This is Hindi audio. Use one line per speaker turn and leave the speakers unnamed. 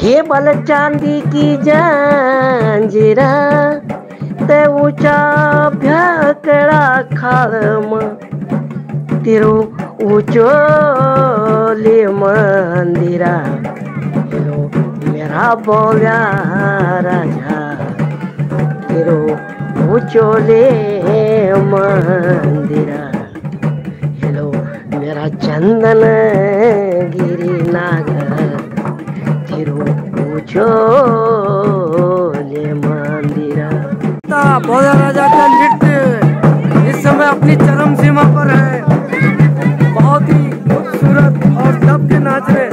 हे बल चांदी की जंजीरा, ते ऊँचा भ्याकड़ा खाम तिरु ऊंचो ले मंदिरा। हेलो मेरा बोला राजा, तिरु ऊंचो ले मंदिरा। हेलो, मेरा चंदन गिरी छोले मंदिरा।
पौधा राजा का नृत्य इस समय अपनी चरम सीमा पर है। बहुत ही खूबसूरत और दब के नाच रहे